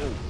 do.